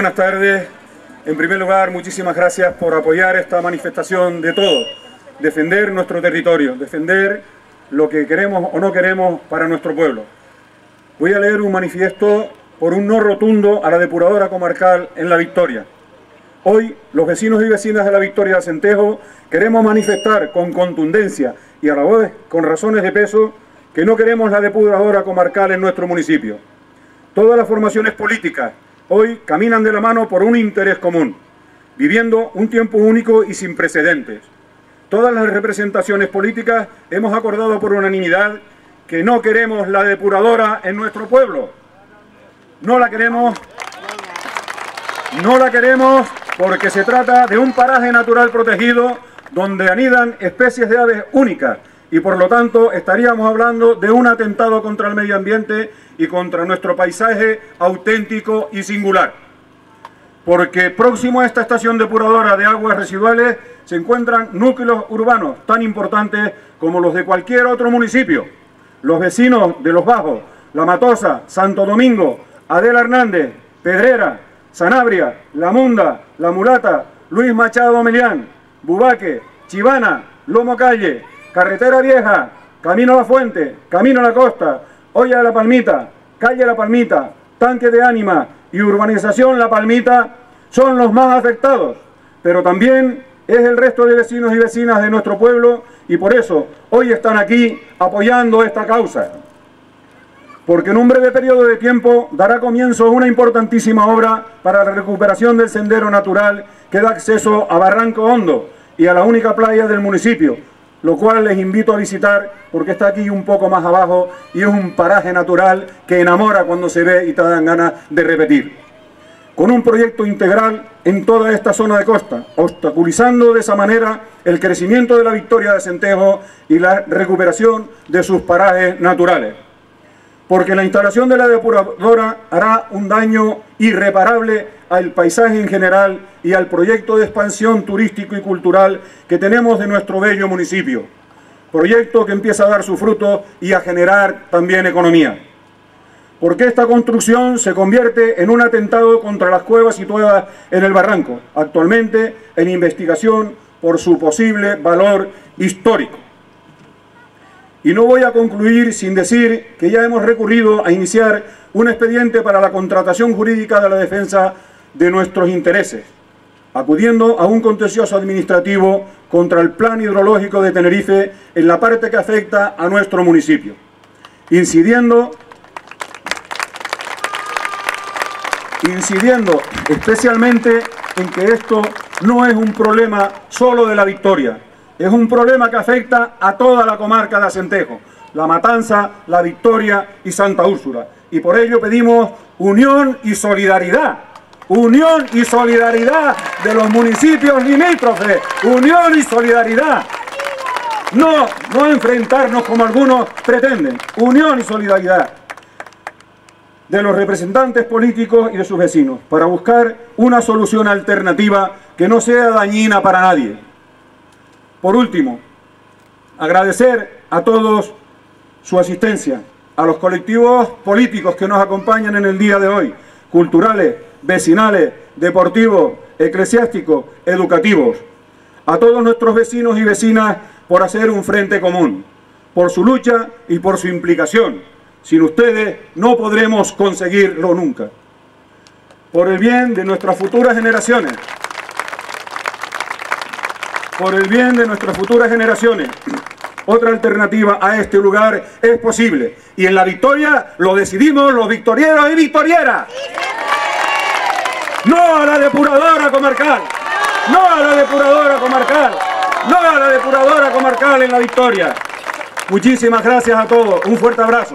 buenas tardes. En primer lugar, muchísimas gracias por apoyar esta manifestación de todos. Defender nuestro territorio, defender lo que queremos o no queremos para nuestro pueblo. Voy a leer un manifiesto por un no rotundo a la depuradora comarcal en La Victoria. Hoy, los vecinos y vecinas de La Victoria de Centejo queremos manifestar con contundencia y a la vez con razones de peso que no queremos la depuradora comarcal en nuestro municipio. Todas las formaciones políticas hoy caminan de la mano por un interés común, viviendo un tiempo único y sin precedentes. Todas las representaciones políticas hemos acordado por unanimidad que no queremos la depuradora en nuestro pueblo. No la queremos, no la queremos porque se trata de un paraje natural protegido donde anidan especies de aves únicas y por lo tanto estaríamos hablando de un atentado contra el medio ambiente y contra nuestro paisaje auténtico y singular. Porque próximo a esta estación depuradora de aguas residuales se encuentran núcleos urbanos tan importantes como los de cualquier otro municipio. Los vecinos de Los Bajos, La Matosa, Santo Domingo, Adela Hernández, Pedrera, Sanabria, La Munda, La Mulata, Luis Machado Melián, Bubaque, Chivana, Lomo Calle, Carretera Vieja, Camino a la Fuente, Camino a la Costa, Olla de la Palmita, Calle La Palmita, Tanque de Ánima y Urbanización La Palmita son los más afectados, pero también es el resto de vecinos y vecinas de nuestro pueblo y por eso hoy están aquí apoyando esta causa. Porque en un breve periodo de tiempo dará comienzo una importantísima obra para la recuperación del sendero natural que da acceso a Barranco Hondo y a la única playa del municipio, lo cual les invito a visitar porque está aquí un poco más abajo y es un paraje natural que enamora cuando se ve y te dan ganas de repetir. Con un proyecto integral en toda esta zona de costa, obstaculizando de esa manera el crecimiento de la victoria de Centejo y la recuperación de sus parajes naturales. Porque la instalación de la depuradora hará un daño irreparable al paisaje en general y al proyecto de expansión turístico y cultural que tenemos de nuestro bello municipio. Proyecto que empieza a dar su fruto y a generar también economía. Porque esta construcción se convierte en un atentado contra las cuevas situadas en el barranco, actualmente en investigación por su posible valor histórico. Y no voy a concluir sin decir que ya hemos recurrido a iniciar un expediente para la contratación jurídica de la defensa de nuestros intereses, acudiendo a un contencioso administrativo contra el plan hidrológico de Tenerife en la parte que afecta a nuestro municipio, incidiendo, incidiendo especialmente en que esto no es un problema solo de la Victoria, es un problema que afecta a toda la comarca de Acentejo, La Matanza, La Victoria y Santa Úrsula. Y por ello pedimos unión y solidaridad unión y solidaridad de los municipios limítrofes, unión y solidaridad. No, no enfrentarnos como algunos pretenden, unión y solidaridad de los representantes políticos y de sus vecinos para buscar una solución alternativa que no sea dañina para nadie. Por último, agradecer a todos su asistencia, a los colectivos políticos que nos acompañan en el día de hoy, culturales, vecinales, deportivos, eclesiásticos, educativos. A todos nuestros vecinos y vecinas por hacer un frente común, por su lucha y por su implicación. Sin ustedes no podremos conseguirlo nunca. Por el bien de nuestras futuras generaciones. Por el bien de nuestras futuras generaciones. Otra alternativa a este lugar es posible. Y en la victoria lo decidimos los victorieros y victorieras. No a la depuradora comarcal. No a la depuradora comarcal. No a la depuradora comarcal en la victoria. Muchísimas gracias a todos. Un fuerte abrazo.